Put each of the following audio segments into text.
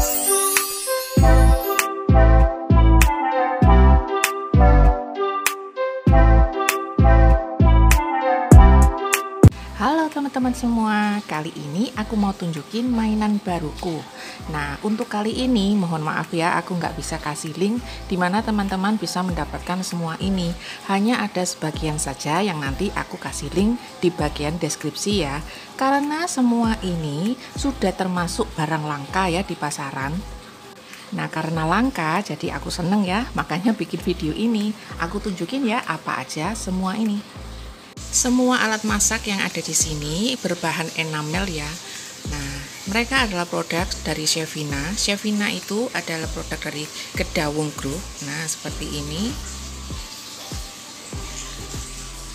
you teman-teman semua, kali ini aku mau tunjukin mainan baruku. Nah, untuk kali ini mohon maaf ya, aku nggak bisa kasih link di mana teman-teman bisa mendapatkan semua ini. Hanya ada sebagian saja yang nanti aku kasih link di bagian deskripsi ya. Karena semua ini sudah termasuk barang langka ya di pasaran. Nah, karena langka, jadi aku seneng ya, makanya bikin video ini. Aku tunjukin ya apa aja semua ini. Semua alat masak yang ada di sini berbahan enamel ya. Nah, mereka adalah produk dari Chefina. Chefina itu adalah produk dari Kedawung Group. Nah, seperti ini.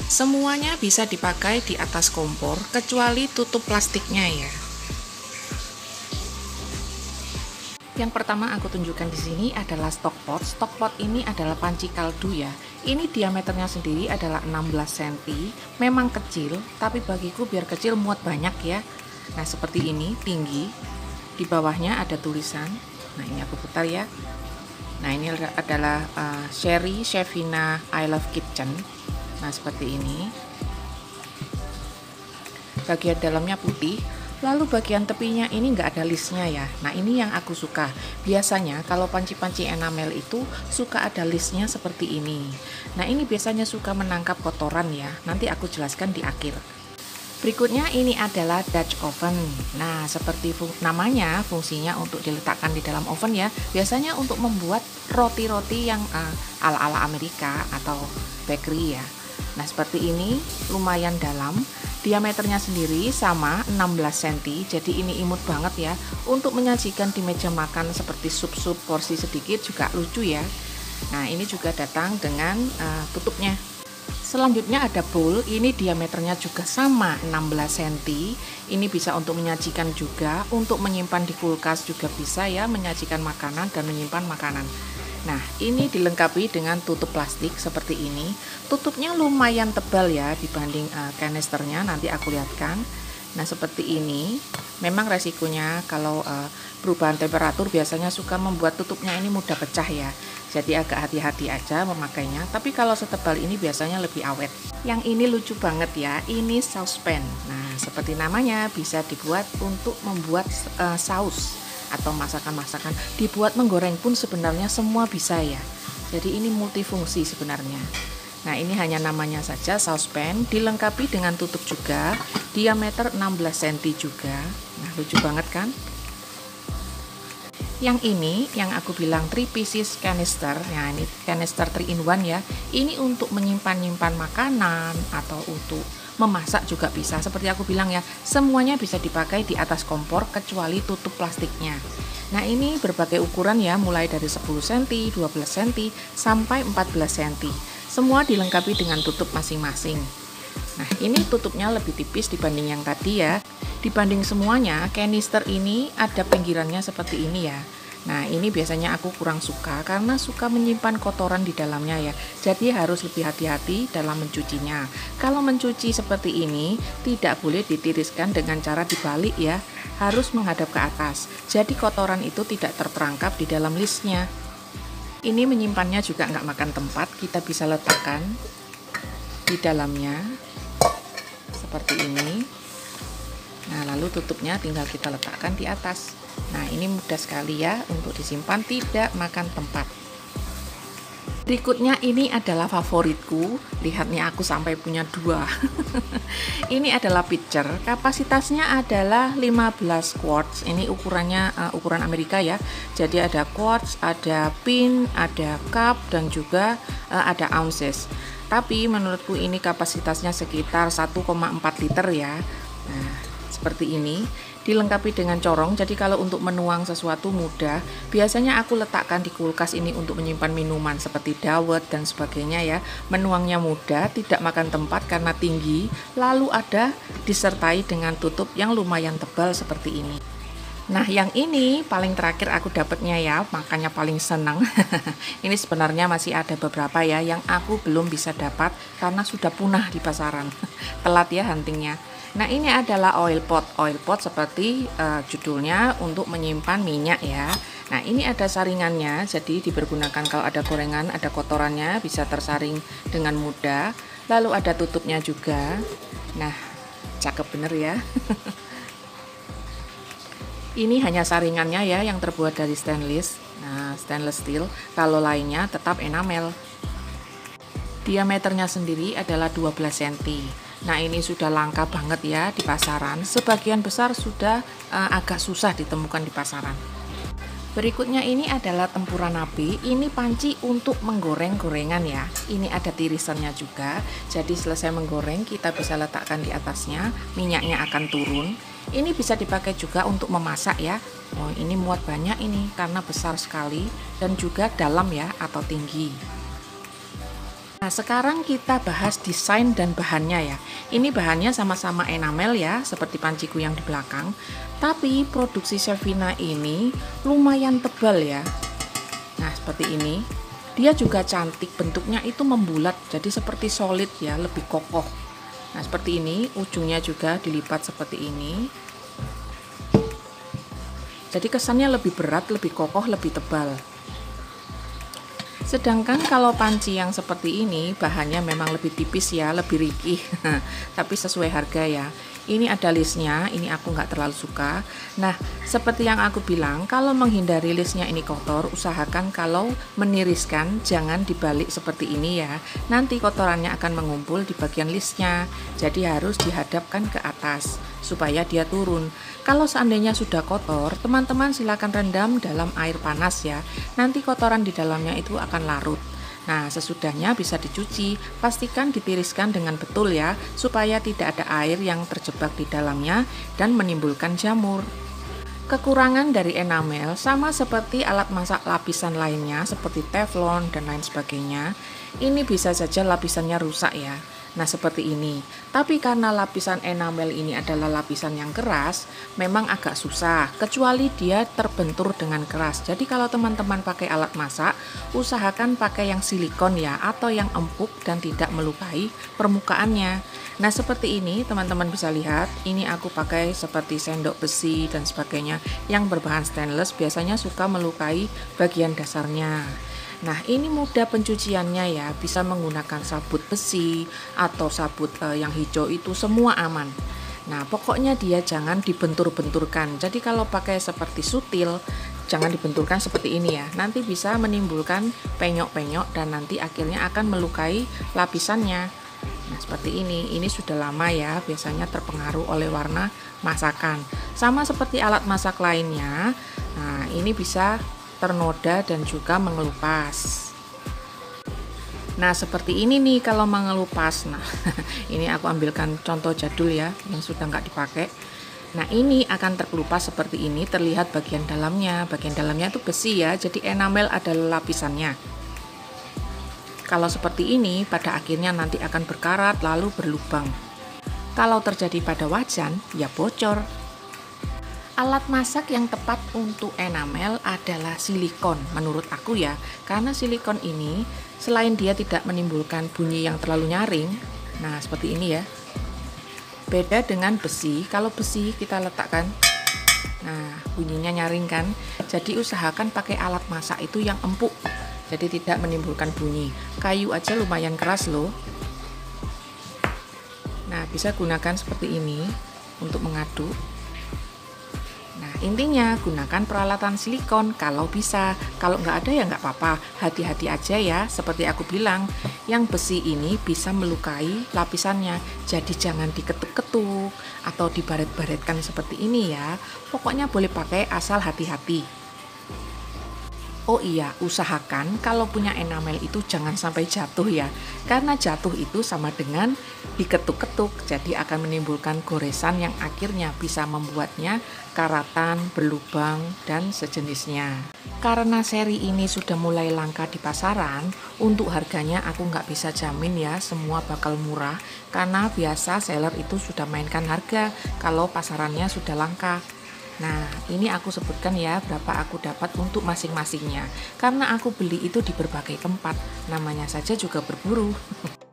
Semuanya bisa dipakai di atas kompor kecuali tutup plastiknya ya. Yang pertama aku tunjukkan di sini adalah stock pot. Stock pot ini adalah panci kaldu ya. Ini diameternya sendiri adalah 16 cm. Memang kecil, tapi bagiku biar kecil muat banyak ya. Nah, seperti ini, tinggi. Di bawahnya ada tulisan. Nah, ini aku putar ya. Nah, ini adalah uh, Sherry Chefina I Love Kitchen. Nah, seperti ini. Bagian dalamnya putih, Lalu bagian tepinya ini nggak ada listnya ya. Nah ini yang aku suka. Biasanya kalau panci-panci enamel itu suka ada listnya seperti ini. Nah ini biasanya suka menangkap kotoran ya. Nanti aku jelaskan di akhir. Berikutnya ini adalah Dutch oven. Nah, seperti fung namanya, fungsinya untuk diletakkan di dalam oven ya. Biasanya untuk membuat roti-roti yang uh, ala-ala Amerika atau bakery ya. Nah, seperti ini lumayan dalam. Diameternya sendiri sama 16 cm, jadi ini imut banget ya. Untuk menyajikan di meja makan seperti sup-sup porsi sedikit juga lucu ya. Nah, ini juga datang dengan uh, tutupnya. Selanjutnya ada bowl, ini diameternya juga sama 16 cm. Ini bisa untuk menyajikan juga, untuk menyimpan di kulkas juga bisa ya, menyajikan makanan dan menyimpan makanan. Nah, ini dilengkapi dengan tutup plastik seperti ini. Tutupnya lumayan tebal ya dibanding uh, kanisternya, nanti aku lihatkan. Nah, seperti ini. Memang resikonya kalau uh, perubahan temperatur biasanya suka membuat tutupnya ini mudah pecah ya. Jadi agak hati-hati aja memakainya. Tapi kalau setebal ini biasanya lebih awet. Yang ini lucu banget ya. Ini saucepan. Nah, seperti namanya bisa dibuat untuk membuat uh, saus atau masakan-masakan dibuat menggoreng pun sebenarnya semua bisa ya. Jadi ini multifungsi sebenarnya. Nah ini hanya namanya saja saucepan dilengkapi dengan tutup juga diameter 16 cm juga. Nah lucu banget kan? Yang ini yang aku bilang 3 pieces canister nah ini canister 3 in 1 ya. Ini untuk menyimpan-nyimpan makanan atau untuk memasak juga bisa. Seperti aku bilang ya semuanya bisa dipakai di atas kompor kecuali tutup plastiknya. Nah ini berbagai ukuran ya mulai dari 10 cm 12 cm sampai 14 cm semua dilengkapi dengan tutup masing-masing. Nah ini tutupnya lebih tipis dibanding yang tadi ya. Dibanding semuanya canister ini ada pinggirannya seperti ini ya Nah, ini biasanya aku kurang suka karena suka menyimpan kotoran di dalamnya ya. Jadi harus lebih hati-hati dalam mencucinya. Kalau mencuci seperti ini, tidak boleh ditiriskan dengan cara dibalik ya. Harus menghadap ke atas. Jadi kotoran itu tidak terperangkap di dalam listnya. Ini menyimpannya juga nggak makan tempat, kita bisa letakkan di dalamnya seperti ini. Nah, lalu tutupnya tinggal kita letakkan di atas. Nah, ini mudah sekali ya untuk disimpan tidak makan tempat. Berikutnya ini adalah favoritku. Lihat nih aku sampai punya dua. ini adalah pitcher. Kapasitasnya adalah 15 quarts. Ini ukurannya uh, ukuran Amerika ya. Jadi ada quarts, ada pin, ada cup dan juga uh, ada ounces. Tapi menurutku ini kapasitasnya sekitar 1,4 liter ya. Nah, seperti ini dilengkapi dengan corong jadi kalau untuk menuang sesuatu mudah biasanya aku letakkan di kulkas ini untuk menyimpan minuman seperti dawet dan sebagainya ya menuangnya mudah tidak makan tempat karena tinggi lalu ada disertai dengan tutup yang lumayan tebal seperti ini Nah, yang ini paling terakhir aku dapatnya ya, makanya paling senang. ini sebenarnya masih ada beberapa ya yang aku belum bisa dapat karena sudah punah di pasaran. Telat ya huntingnya. Nah ini adalah oil pot. Oil pot seperti uh, judulnya untuk menyimpan minyak ya. Nah ini ada saringannya jadi dipergunakan kalau ada gorengan ada kotorannya bisa tersaring dengan mudah. Lalu ada tutupnya juga. Nah cakep bener ya. Ini hanya saringannya ya yang terbuat dari stainless. Nah stainless steel. Kalau lainnya tetap enamel. Diameternya sendiri adalah 12 cm Nah ini sudah langka banget ya di pasaran. Sebagian besar sudah uh, agak susah ditemukan di pasaran. Berikutnya ini adalah tempura nabi. Ini panci untuk menggoreng gorengan ya. Ini ada tirisannya juga. Jadi selesai menggoreng kita bisa letakkan di atasnya. Minyaknya akan turun. Ini bisa dipakai juga untuk memasak ya. Oh ini muat banyak ini karena besar sekali dan juga dalam ya atau tinggi. Nah, sekarang kita bahas desain dan bahannya ya. Ini bahannya sama-sama enamel ya, seperti panciku yang di belakang. Tapi produksi Sevina ini lumayan tebal ya. Nah, seperti ini. Dia juga cantik, bentuknya itu membulat, jadi seperti solid ya, lebih kokoh. Nah, seperti ini, ujungnya juga dilipat seperti ini. Jadi kesannya lebih berat, lebih kokoh, lebih tebal. Sedangkan kalau panci yang seperti ini bahannya memang lebih tipis ya, lebih rikih, tapi sesuai harga ya. Ini ada listnya, ini aku nggak terlalu suka. Nah, seperti yang aku bilang, kalau menghindari listnya ini kotor, usahakan kalau meniriskan jangan dibalik seperti ini ya. Nanti kotorannya akan mengumpul di bagian listnya, jadi harus dihadapkan ke atas supaya dia turun. Kalau seandainya sudah kotor, teman-teman silakan rendam dalam air panas ya. Nanti kotoran di dalamnya itu akan larut. Nah, sesudahnya bisa dicuci. Pastikan ditiriskan dengan betul ya, supaya tidak ada air yang terjebak di dalamnya dan menimbulkan jamur. Kekurangan dari enamel sama seperti alat masak lapisan lainnya seperti teflon dan lain sebagainya. Ini bisa saja lapisannya rusak ya. Nah, seperti ini. Tapi karena lapisan enamel ini adalah lapisan yang keras, memang agak susah, kecuali dia terbentur dengan keras. Jadi kalau teman-teman pakai alat masak, usahakan pakai yang silikon ya, atau yang empuk dan tidak melukai permukaannya. Nah, seperti ini teman-teman bisa lihat, ini aku pakai seperti sendok besi dan sebagainya yang berbahan stainless biasanya suka melukai bagian dasarnya. Nah, ini mudah pencuciannya ya, bisa menggunakan sabut besi atau sabut uh, yang hijau itu semua aman. Nah, pokoknya dia jangan dibentur-benturkan. Jadi kalau pakai seperti sutil, jangan dibenturkan seperti ini ya. Nanti bisa menimbulkan penyok-penyok dan nanti akhirnya akan melukai lapisannya. Nah, seperti ini. Ini sudah lama ya, biasanya terpengaruh oleh warna masakan. Sama seperti alat masak lainnya. Nah, ini bisa ternoda dan juga mengelupas. Nah, seperti ini nih kalau mengelupas. Nah, ini aku ambilkan contoh jadul ya, yang sudah nggak dipakai. Nah, ini akan terkelupas seperti ini, terlihat bagian dalamnya. Bagian dalamnya itu besi ya, jadi enamel adalah lapisannya. Kalau seperti ini, pada akhirnya nanti akan berkarat lalu berlubang. Kalau terjadi pada wajan, ya bocor. Alat masak yang tepat untuk enamel adalah silikon menurut aku ya. Karena silikon ini selain dia tidak menimbulkan bunyi yang terlalu nyaring, nah seperti ini ya. Beda dengan besi, kalau besi kita letakkan Nah, bunyinya nyaring kan. Jadi usahakan pakai alat masak itu yang empuk. Jadi tidak menimbulkan bunyi. Kayu aja lumayan keras loh. Nah, bisa gunakan seperti ini untuk mengaduk. Intinya gunakan peralatan silikon kalau bisa. Kalau nggak ada ya nggak apa-apa. Hati-hati aja ya. Seperti aku bilang, yang besi ini bisa melukai lapisannya. Jadi jangan diketuk-ketuk atau dibaret-baretkan seperti ini ya. Pokoknya boleh pakai asal hati-hati. Oh iya, usahakan kalau punya enamel itu jangan sampai jatuh ya. Karena jatuh itu sama dengan diketuk-ketuk, jadi akan menimbulkan goresan yang akhirnya bisa membuatnya karatan, berlubang, dan sejenisnya. Karena seri ini sudah mulai langka di pasaran, untuk harganya aku nggak bisa jamin ya semua bakal murah, karena biasa seller itu sudah mainkan harga kalau pasarannya sudah langka. Nah, ini aku sebutkan ya berapa aku dapat untuk masing-masingnya. Karena aku beli itu di berbagai tempat, namanya saja juga berburu.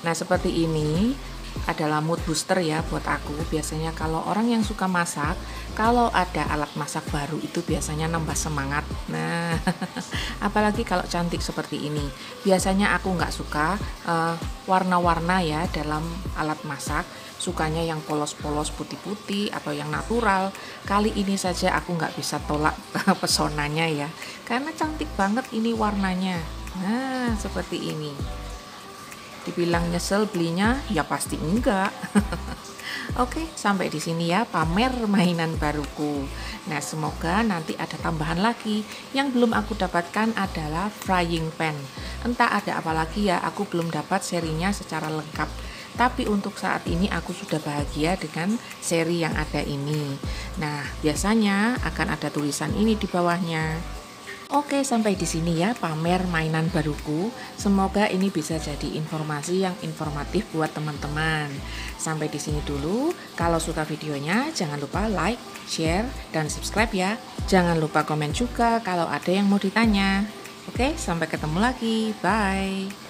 Nah, seperti ini adalah mood booster ya buat aku. Biasanya kalau orang yang suka masak, kalau ada alat masak baru itu biasanya nambah semangat. Nah, apalagi kalau cantik seperti ini. Biasanya aku nggak suka uh, warna-warna ya dalam alat masak. Sukanya yang polos-polos putih-putih atau yang natural. Kali ini saja aku nggak bisa tolak pesonanya ya, karena cantik banget ini warnanya. Nah, seperti ini. Dibilang nyesel belinya, ya pasti enggak. Oke, sampai di sini ya pamer mainan baruku. Nah, semoga nanti ada tambahan lagi. Yang belum aku dapatkan adalah frying pan. Entah ada apa lagi ya, aku belum dapat serinya secara lengkap. Tapi untuk saat ini aku sudah bahagia dengan seri yang ada ini. Nah, biasanya akan ada tulisan ini di bawahnya. Oke, sampai di sini ya pamer mainan baruku. Semoga ini bisa jadi informasi yang informatif buat teman-teman. Sampai di sini dulu. Kalau suka videonya, jangan lupa like, share, dan subscribe ya. Jangan lupa komen juga kalau ada yang mau ditanya. Oke, sampai ketemu lagi. Bye.